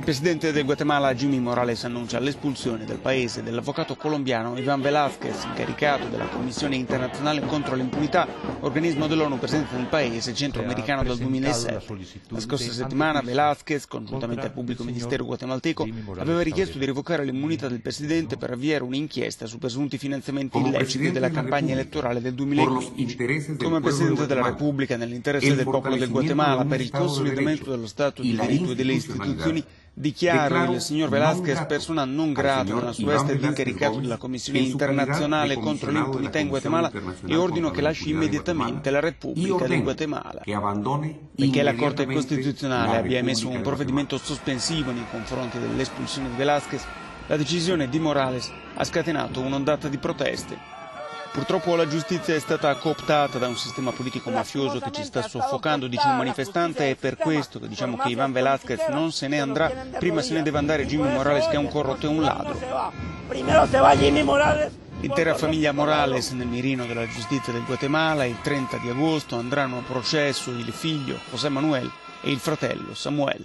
Il presidente del Guatemala Jimmy Morales annuncia l'espulsione dal paese dell'avvocato colombiano Ivan Velázquez, incaricato della Commissione internazionale contro l'impunità, organismo dell'ONU presente nel paese centroamericano dal 2007. La scorsa settimana Velázquez, congiuntamente al pubblico ministero guatemalteco, aveva richiesto di revocare l'immunità del presidente per avviare un'inchiesta su presunti finanziamenti illeciti della campagna elettorale del 2015. Come presidente della Repubblica, nell'interesse del popolo del Guatemala, per il consolidamento dello Stato di diritto e delle istituzioni, Dichiaro il signor Velázquez persona non grata nella sua veste di incaricato della Commissione internazionale contro l'impunità in Guatemala e ordino che lasci immediatamente la Repubblica del Guatemala. Perché la Corte Costituzionale abbia emesso un provvedimento sospensivo nei confronti dell'espulsione di Velázquez, la decisione di Morales ha scatenato un'ondata di proteste. Purtroppo la giustizia è stata cooptata da un sistema politico mafioso che ci sta soffocando, dice un manifestante, è per questo che diciamo che Ivan Velázquez non se ne andrà, prima se ne deve andare Jimmy Morales che è un corrotto e un ladro. L'intera famiglia Morales nel mirino della giustizia del Guatemala il 30 di agosto andranno a processo il figlio José Manuel e il fratello Samuel.